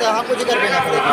तो हमको ज़िक्र करना पड़ेगा।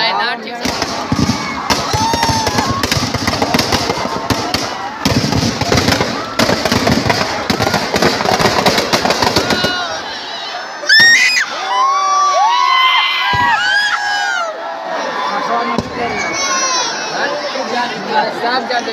आहे ना ठीक साफ़ जाते